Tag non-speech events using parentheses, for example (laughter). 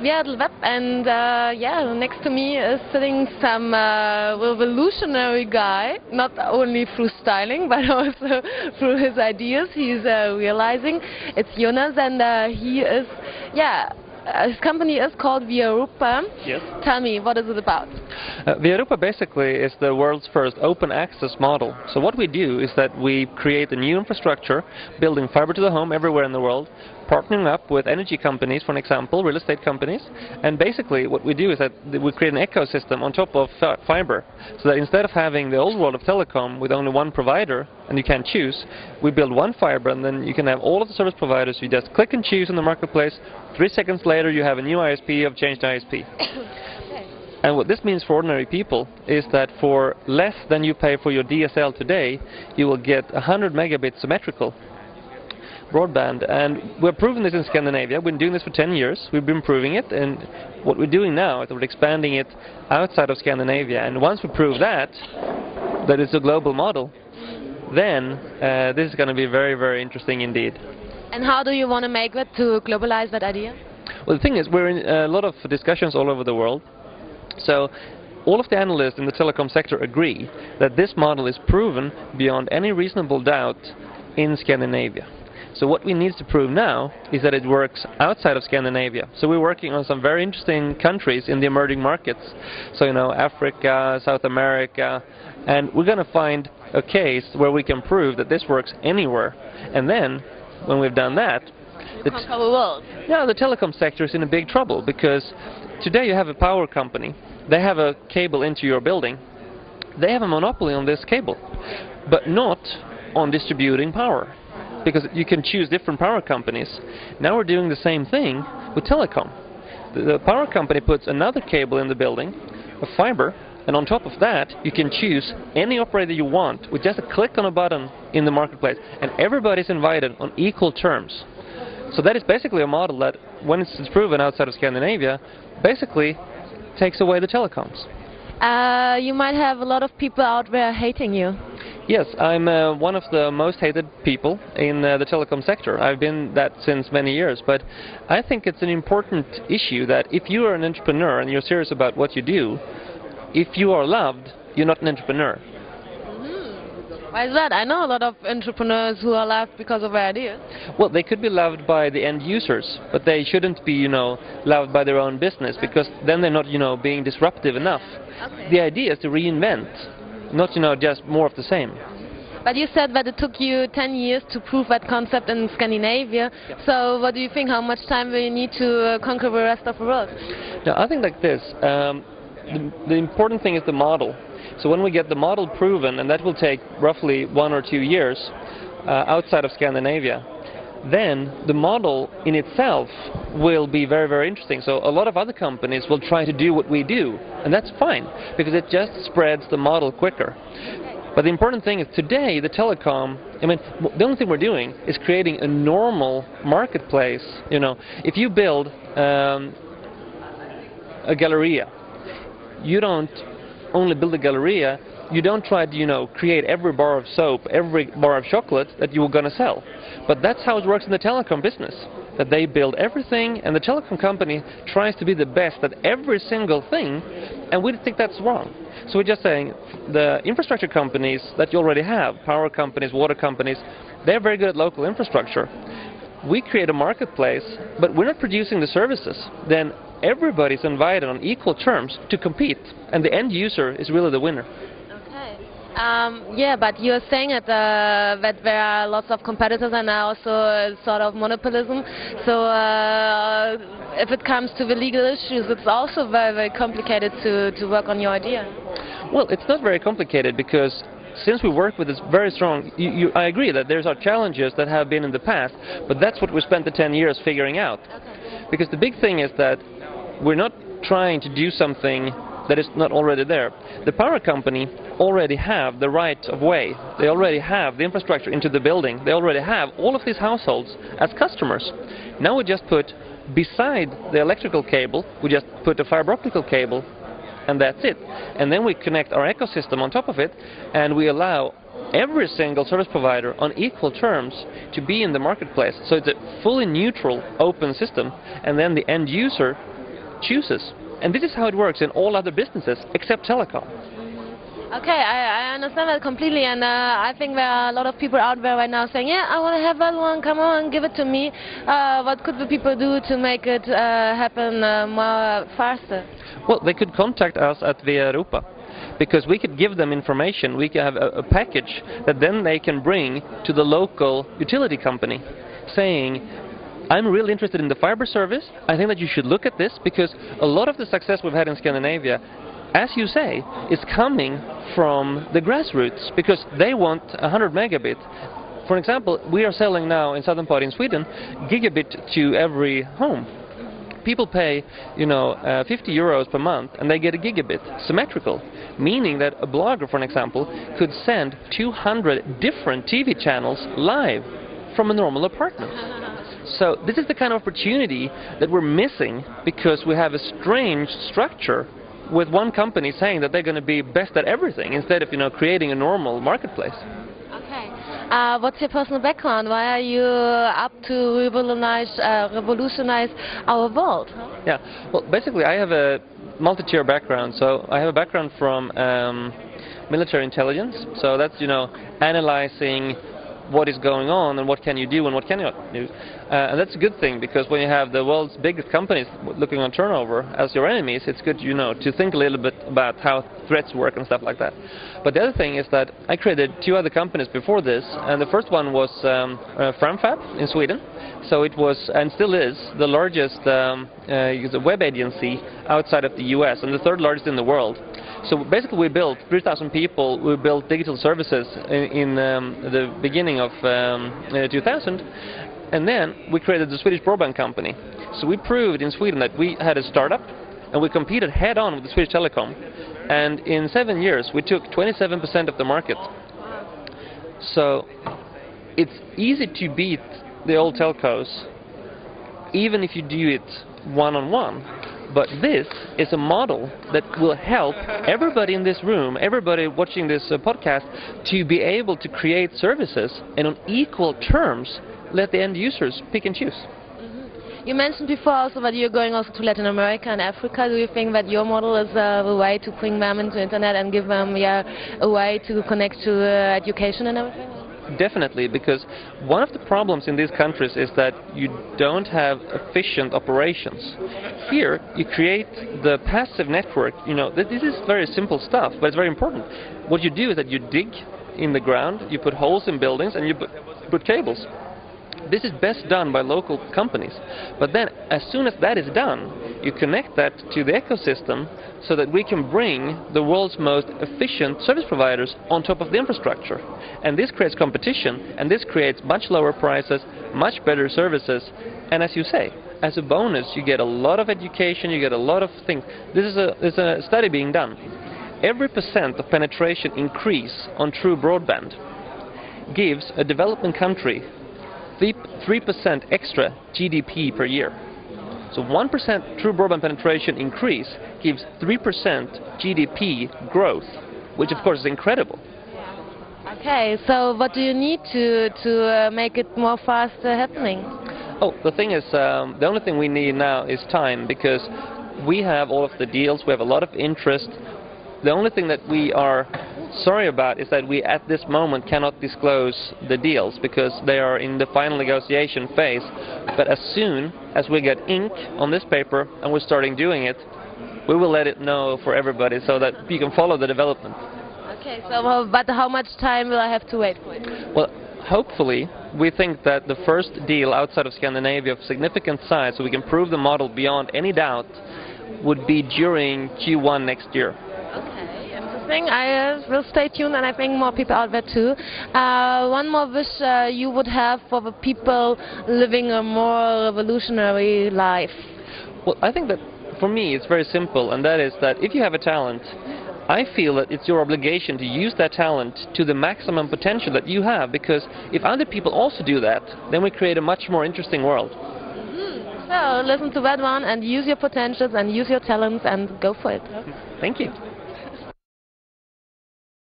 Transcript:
Web, and uh, yeah, next to me is sitting some uh, revolutionary guy, not only through styling, (laughs) but also through his ideas he's uh, realizing. It's Jonas, and uh, he is, yeah, uh, his company is called Via Europa. Yes. Tell me, what is it about? Uh, Via Europa basically is the world's first open access model. So what we do is that we create a new infrastructure, building fiber to the home everywhere in the world, partnering up with energy companies, for an example, real estate companies, and basically what we do is that we create an ecosystem on top of fiber, so that instead of having the old world of telecom with only one provider, and you can't choose, we build one fiber and then you can have all of the service providers, you just click and choose in the marketplace, three seconds later you have a new ISP, of changed ISP. And what this means for ordinary people is that for less than you pay for your DSL today, you will get 100 megabits symmetrical broadband. And we're proving this in Scandinavia. We've been doing this for 10 years. We've been proving it. And what we're doing now is we're expanding it outside of Scandinavia. And once we prove that, that it's a global model, then uh, this is going to be very, very interesting indeed. And how do you want to make it to globalize that idea? Well, the thing is, we're in a lot of discussions all over the world. So all of the analysts in the telecom sector agree that this model is proven beyond any reasonable doubt in Scandinavia. So what we need to prove now is that it works outside of Scandinavia. So we're working on some very interesting countries in the emerging markets. So you know, Africa, South America, and we're going to find a case where we can prove that this works anywhere. And then, when we've done that, the, world. Yeah, the telecom sector is in a big trouble because today you have a power company. They have a cable into your building. They have a monopoly on this cable, but not on distributing power because you can choose different power companies. Now we're doing the same thing with telecom. The, the power company puts another cable in the building, a fiber, and on top of that, you can choose any operator you want with just a click on a button in the marketplace, and everybody's invited on equal terms. So that is basically a model that, when it's proven outside of Scandinavia, basically takes away the telecoms. Uh, you might have a lot of people out there hating you. Yes, I'm uh, one of the most hated people in uh, the telecom sector. I've been that since many years, but I think it's an important issue that if you are an entrepreneur and you're serious about what you do, if you are loved, you're not an entrepreneur. Mm-hmm. Why is that? I know a lot of entrepreneurs who are loved because of their ideas. Well, they could be loved by the end users, but they shouldn't be, you know, loved by their own business because then they're not, you know, being disruptive enough. Okay. The idea is to reinvent not you know just more of the same. But you said that it took you 10 years to prove that concept in Scandinavia. Yeah. So what do you think? How much time will you need to uh, conquer the rest of the world? No, I think like this. Um, the, the important thing is the model. So when we get the model proven, and that will take roughly one or two years uh, outside of Scandinavia, then the model in itself will be very, very interesting. So a lot of other companies will try to do what we do, and that's fine, because it just spreads the model quicker. But the important thing is today, the telecom, I mean, the only thing we're doing is creating a normal marketplace. You know, if you build um, a galleria, you don't only build a galleria, you don't try to, you know, create every bar of soap, every bar of chocolate that you're going to sell. But that's how it works in the telecom business. That they build everything, and the telecom company tries to be the best at every single thing, and we think that's wrong. So we're just saying the infrastructure companies that you already have, power companies, water companies, they're very good at local infrastructure. We create a marketplace, but we're not producing the services. Then everybody's invited on equal terms to compete, and the end user is really the winner. Um, yeah, but you're saying that, uh, that there are lots of competitors and also a sort of monopolism. So uh, if it comes to the legal issues, it's also very, very complicated to, to work on your idea. Well, it's not very complicated because since we work with this very strong, you, you, I agree that there's our challenges that have been in the past, but that's what we spent the 10 years figuring out. Okay. Because the big thing is that we're not trying to do something that is not already there. The power company already have the right of way. They already have the infrastructure into the building. They already have all of these households as customers. Now we just put beside the electrical cable, we just put a fiber optical cable and that's it. And then we connect our ecosystem on top of it and we allow every single service provider on equal terms to be in the marketplace. So it's a fully neutral, open system, and then the end user chooses. And this is how it works in all other businesses except telecom. Okay, I, I understand that completely, and uh, I think there are a lot of people out there right now saying, yeah, I want to have that one, come on, give it to me. Uh, what could the people do to make it uh, happen uh, more faster? Well, they could contact us at Via Europa because we could give them information. We could have a, a, package that then they can bring to the local utility company saying, I'm really interested in the fiber service. I think that you should look at this because a lot of the success we've had in Scandinavia, as you say, is coming from the grassroots because they want 100 megabit. For example, we are selling now in southern part in Sweden gigabit to every home people pay, you know, uh, 50 euros per month and they get a gigabit, symmetrical, meaning that a blogger, for an example, could send 200 different TV channels live from a normal apartment. (laughs) So this is the kind of opportunity that we're missing because we have a strange structure with one company saying that they're going to be best at everything instead of you know creating a normal marketplace. Uh, what's your personal background? Why are you up to revolutionize, uh, revolutionize our world? Yeah, well, basically, I have a multi-tier background. So I have a background from um, military intelligence. So that's you know analyzing what is going on and what can you do and what can you do. Uh, and that's a good thing because when you have the world's biggest companies looking on turnover as your enemies, it's good you know to think a little bit about how threats work and stuff like that. But the other thing is that I created two other companies before this, and the first one was um, uh, Framfab in Sweden. So it was and still is the largest um, uh, web agency outside of the U.S. and the third largest in the world. So basically, we built 3,000 people. We built digital services in, in um, the beginning of um, uh, 2000, and then we created the Swedish broadband company. So we proved in Sweden that we had a startup, and we competed head on with the Swedish Telecom. And in seven years, we took 27% of the market. So it's easy to beat the old telcos, even if you do it one on one. But this is a model that will help everybody in this room, everybody watching this uh, podcast, to be able to create services and on equal terms let the end users pick and choose. Mm-hmm. You mentioned before also that you're going also to Latin America and Africa. Do you think that your model is uh, a way to bring them into internet and give them yeah, a way to connect to uh, education and everything? Definitely, because one of the problems in these countries is that you don't have efficient operations. Here, you create the passive network. You know, this is very simple stuff, but it's very important. What you do is that you dig in the ground, you put holes in buildings, and you put, put cables. This is best done by local companies. But then, as soon as that is done, you connect that to the ecosystem so that we can bring the world's most efficient service providers on top of the infrastructure. And this creates competition, and this creates much lower prices, much better services, and as you say, as a bonus, you get a lot of education, you get a lot of things. This is a, there's a study being done. Every percent of penetration increase on true broadband gives a developing country 3% extra GDP per year. So 1% true broadband penetration increase gives 3% GDP growth, which of course is incredible. Okay, so what do you need to, to uh, make it more fast uh, happening? Oh, the thing is, um, the only thing we need now is time because we have all of the deals, we have a lot of interest. The only thing that we are sorry about is that we at this moment cannot disclose the deals because they are in the final negotiation phase. But as soon as we get ink on this paper and we're starting doing it, we will let it know for everybody so that you can follow the development. Okay, so but how much time will I have to wait for it? Well, hopefully, we think that the first deal outside of Scandinavia of significant size, so we can prove the model beyond any doubt, would be during Q1 next year. I uh, will stay tuned, and I think more people out there too. Uh, one more wish uh, you would have for the people living a more revolutionary life. Well, I think that for me it's very simple, and that is that if you have a talent, I feel that it's your obligation to use that talent to the maximum potential that you have, because if other people also do that, then we create a much more interesting world. Mm-hmm. So listen to that one and use your potentials and use your talents and go for it. Thank you.